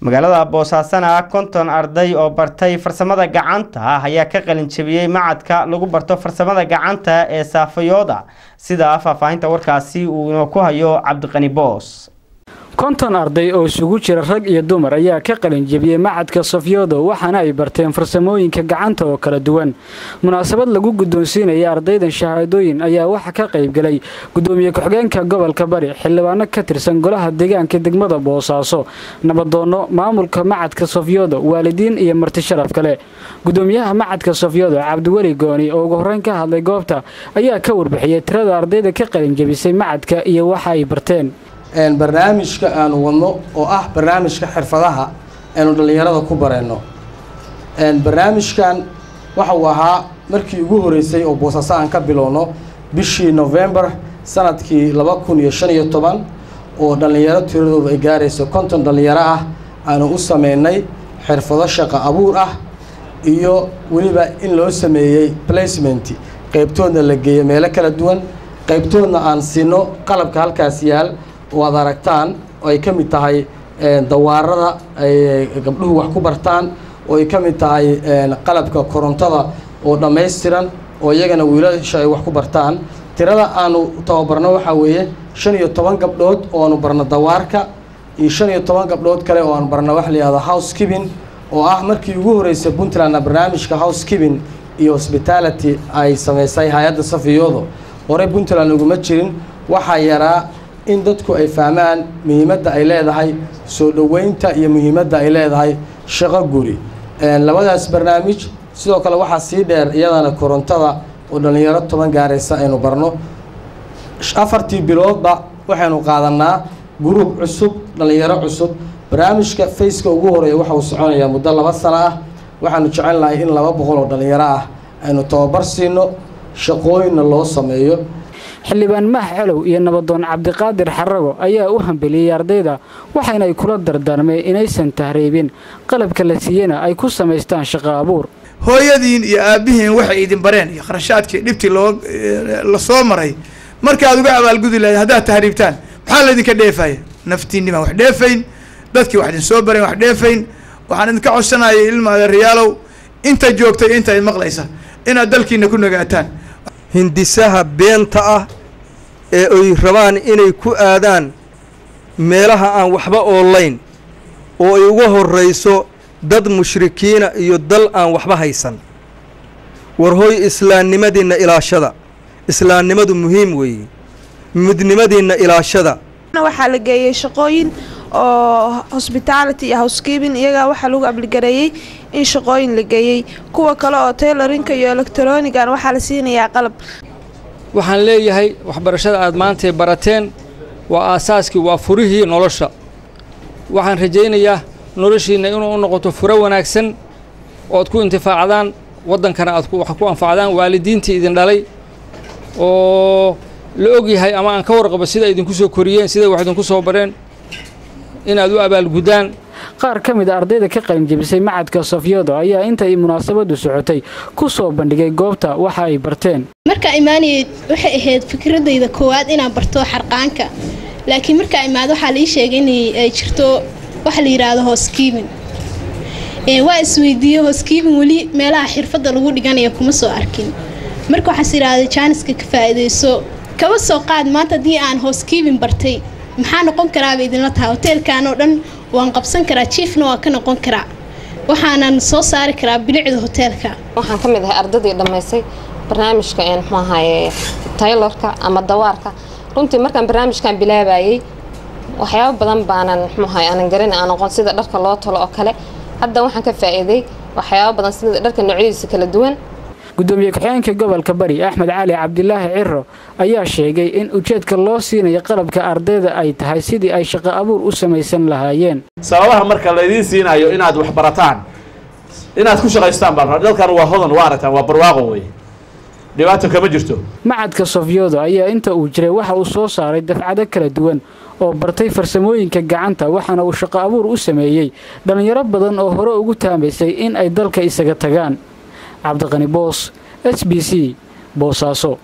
magaalada boosaasana konton arday oo bartay farsamada gacanta ah ayaa ka qalin jabiyey macadka lagu barto farsamada gacanta ee saafayooda. Sida faahfaahinta warkaasi uu inoo ku hayo cabdiqani boos konton arday oo isugu jira rag iyo dumar ayaa ka qalin jebiyey macadka sofyoodo waxaana ay barteen farsamooyinka gacanta oo kala duwan. Munaasabad lagu guddoonsiinaya ardaydan shahaadooyin ayaa waxaa ka qaybgalay gudoomiye ku-xigeenka gobolka bari xildhibaano ka tirsan golaha deegaanka degmada boosaaso nabadoonno maamulka macadka sofyoodo waalidiin iyo marti sharaf kale. Gudoomiyaha macadka sofyoodo cabdiweli gooni oo ugu horreyn ka hadlay goobta ayaa ka warbixiyey tirada ardayda ka qalin jebisay macadka iyo waxa ay barteen barnaamijka aanu wadno oo ah barnaamijka xirfadaha aynu dhallinyarada ku bareenno. Barnaamijkan waxa uu ahaa markii ugu horeysay oo boosaaso aan ka bilowno bishii novembar sannadkii laba kun iyo shan iyo toban oo dhallinyaro tiradooda ay gaarayso konton dhallinyaro ah aanu u sameynay xirfado shaqo abuur ah iyo weliba in loo sameeyey placement. Qeybtoodna la geeyo meelo kala duwan qeybtoodna aan siino qalabka halkaas yaal oo aad aragtaan oo ay ka mid tahay dawaarada ay gabdhuhu wax ku bartaan oo ay ka mid tahay qalabka korontada oo dhammaystiran oo iyagana wiilasha ay wax ku bartaan. Tirada aanu tababarno waxaa weeye shan iyo toban gabdhood oo aanu barno dawaarka iyo shan iyo toban gabdhood kale oo aanu barno waxa la yihahdo housekeeping oo ah markii ugu horreysay puntlandna barnaamijka housekeeping iyo hospitality ay samaysay hay'adda safiyoodo. Horey puntland uguma jirin waxaa yaraa in dadku ay fahmaan muhiimadda ay leedahay soo dhoweynta iyo muhiimadda ay leedahay shaqo guri. Labadaas barnaamij sidoo kale waxaa sii dheer iyadana korontada oo dhallinyaro toban gaaraysa aynu barno. Afartii biloodba waxaynu qaadanaa guruub cusub dhallinyaro cusub. Barnaamijka faceka ugu horreeya waxa uu soconayaa muddo laba sano ah. Waxaanu jecel lahay in laba boqol oo dhallinyaro ah aynu tababar siino shaqooyinna loo sameeyo. Xildhibaan maah colow iyo nabadoon cabdiqaadir xarago ayaa u hambeliyey ardayda waxayna ay kula dardaarmeen inaysan tahriibin. Qalabka la siiyena ay ku samaystaan shaqo abuur. Hooyadiin iyo aabbihiin waxay idin bareen iyo kharashaadkii dhibtii loo la soo maray. Markaad uga abaalgudi lahayd haddaad tahriibtaan maxaa laydinka dheefaya? Naftiinni baan wax dheefayn. Dadkii wax idin soo bareen wax dheefayn. Waxaan idinka codsanayay ilma adeerayaalow inta joogtay inta maqlaysa inaad dalkiina ku nagaataan. Hindisaha beenta ah ee ay rabaan inay ku aadaan meelaha aan waxba oolayn oo ay uga horrayso dad mushrikiina iyo dal aan waxba haysan. War hoy islaamnimadiinna ilaashada. Islaamnimadu muhiim weeye. Midnimadiinna ilaashada. Waxaa la geeyey shaqooyin oo hospitality iyo housekeeping iyagaa waxaa lagu abligareeyey in shaqooyin la geeyey kuwa kale oo taylorinka iyo electronigan waxaa la siinayaa qalab. Waxaan leeyahay waxbarashada aad maantay barateen waa aasaaskii waa furihii nolosha. Waxaan rajaynayaa noloshiinna inuu noqoto furo wanaagsan ood ku intifaacdaan waddankana aad wax ku anfacdaan waalidiintii idin dhalay oo la ogyahay ama aan ka warqabo sida idinku soo koriyeen siday wax idinku soo bareen inaad u abaalguddaan qaar ka mid a ardayda ka qalinjebisay macadka sofyoodo ayaa inta ay munaasabadu socotay ku soo bandhigay goobta waxa ay barteen. Markaa imaanayay waxay ahayd fikradayda koowaad inaan barto xarqaanka. Laakiin markaa imaado waxaa laii sheegay inay jirto waxa la yidhaahdo housekeeping waa isweydiiyey housekeeping weli meelaha xirfadda lagu dhiganaya kuma soo arkin. Marka waxaas yidhaahday jaaniska ka faa'iidayso. Kaba soo qaad maanta haddii aan housekeeping bartay maxaa noqon karaaba idinla tahay? Hoteelkan oo dhan waan qabsan karaa jiefna waa ka noqon karaa. Waxaanan soo saari karaa bilicda hoteelka waxaan ka mid ahay ardaydii dhammaysay barnaamijka muxuu taylorka ama dawaarka. Runtii markaan barnaamijkan bilaabayey waxyaabo badan baanan muxuu ahaye aanan garan aan aqoon sida dharka loo talo oo kale. Hadda waxaan ka faa'iiday waxyaabo badan sida dharka noocyadiisa kala duwan gudoomiye ku-xigeenka gobolka bari axmed cali cabdilaahi ciro ayaa sheegay in ujeedka loo siinayo qalabka ardayda ay tahay sidii ay shaqo abuur u samaysan lahaayeen. Sababaha marka laydiin siinayo inaad wax barataan inaad ku shaqaystaan baa dalkan waa hodan waa aragtaan waa barwaaqo wey dhibaato kama jirto. Macadka sofyoodo ayaa inta uu jiray waxa uu soo saaray dafcado kala duwan oo bartay farsamooyinka gacanta waxaana uu shaqo abuur u sameeyey dhallinyaro badan oo hore ugu taamaysay in ay dalka isaga tagaan cabdiqani boos s b c boosaaso